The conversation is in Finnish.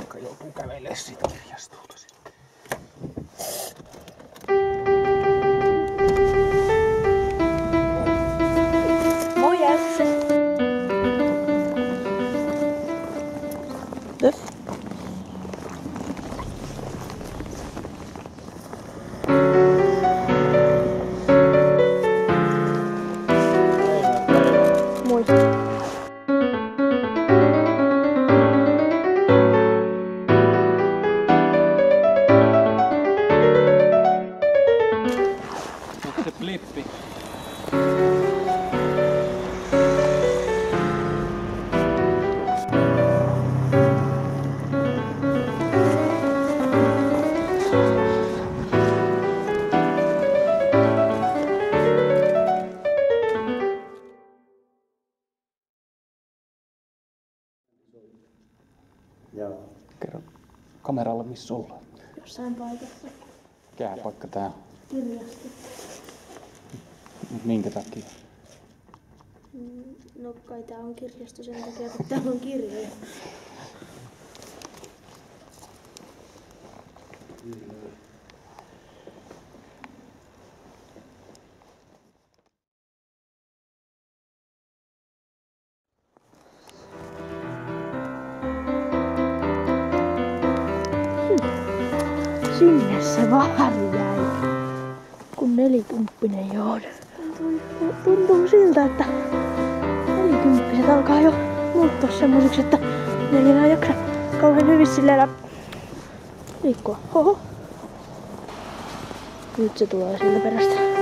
joka joutuu kävelemään siitä kirjastolta sitten. Moi Jesse! Töff. Moi. Joo. Kerro kameralle missä ollaan. Jossain paikassa. Mikä paikka tää on? Kirjasto. Minkä takia? No kai tää on kirjasto sen takia, että täällä on kirjoja. Sinne se vahari jäi. Kun nelikymppinen joon. Tuntuu, siltä, että nelikymppiset alkaa jo muuttua semmosiksi, että ne ei enää jaksa kauhean hyvin sillä liikkua. Oho. Nyt se tulee sillä perästä.